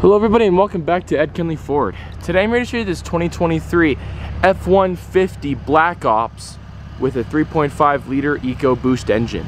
Hello everybody and welcome back to Ed Kenley Ford. Today I'm ready to show you this 2023 F-150 Black Ops with a 3.5 liter EcoBoost engine.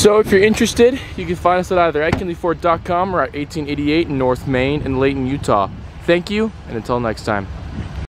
So if you're interested, you can find us at either edkenleyford.com or at 1888 in North Main in Layton, Utah. Thank you, and until next time.